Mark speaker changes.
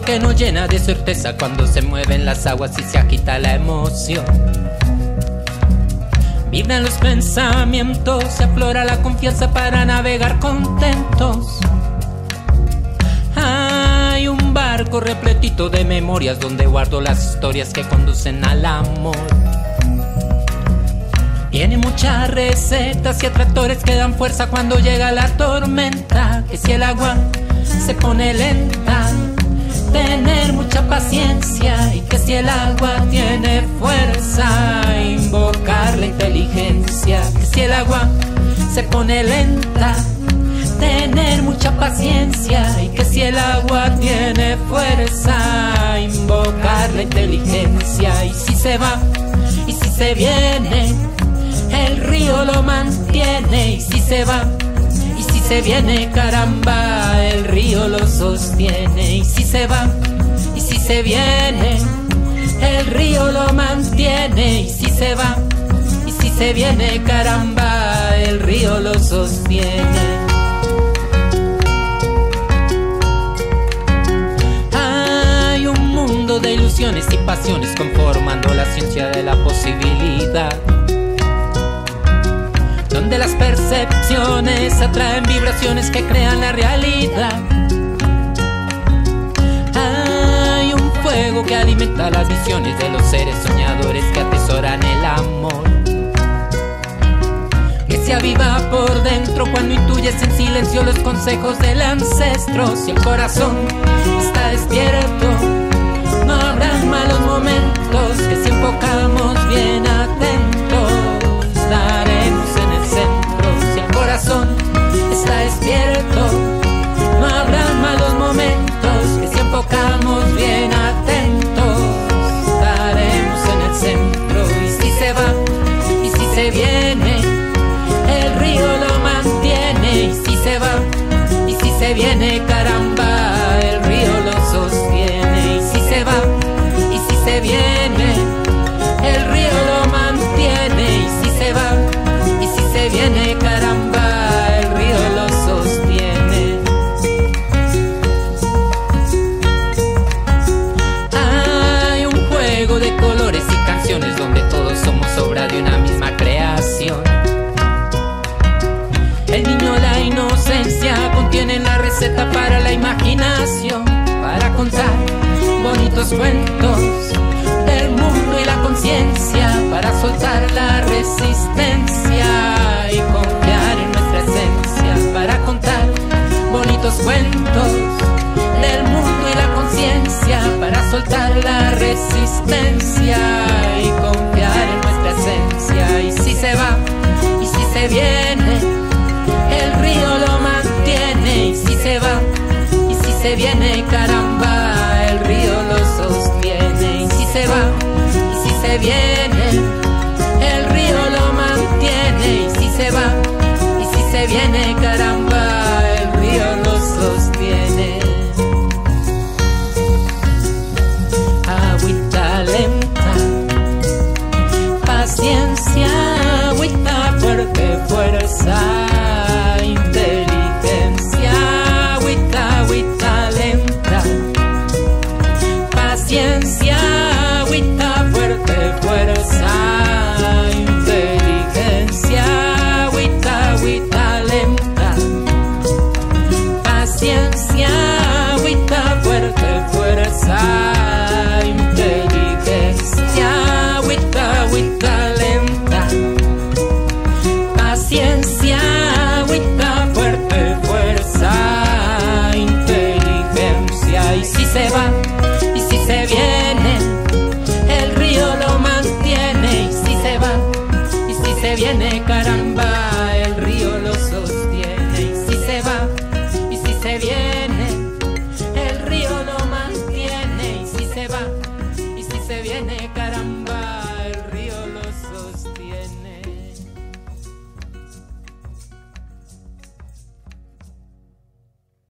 Speaker 1: que nos llena de certeza cuando se mueven las aguas y se agita la emoción. Vibran los pensamientos, se aflora la confianza para navegar contentos. Hay un barco repletito de memorias donde guardo las historias que conducen al amor. Tiene muchas recetas y atractores que dan fuerza cuando llega la tormenta. Que si el agua se pone lenta, tener mucha paciencia. Y que si el agua tiene fuerza, invocar la inteligencia. Que si el agua se pone lenta, tener mucha paciencia. Y que si el agua tiene fuerza, invocar la inteligencia. Y si se va, y si se viene el río lo mantiene y si se va, se viene, caramba, el río lo sostiene. Y si se va, y si se viene, el río lo mantiene. Y si se va, y si se viene, caramba, el río lo sostiene. Hay un mundo de ilusiones y pasiones conformando la ciencia de la posibilidad donde las percepciones atraen vibraciones que crean la realidad. Hay un fuego que alimenta las visiones de los seres soñadores que atesoran el amor. Que se aviva por dentro cuando intuyes en silencio los consejos del ancestro. Si el corazón está despierto, se viene, caramba, el río lo sostiene. Y si se va, y si se viene, el río lo mantiene. Y si se va, y si se viene, caramba, los cuentos del mundo y la conciencia para soltar la resistencia y confiar en nuestra esencia para contar bonitos cuentos del mundo y la conciencia para soltar la resistencia y confiar en nuestra esencia. Y si se va y si se viene el río lo mantiene. Y si se va y si se viene caramba. viene, el río lo mantiene y si se va, y si se viene, caramba. caramba el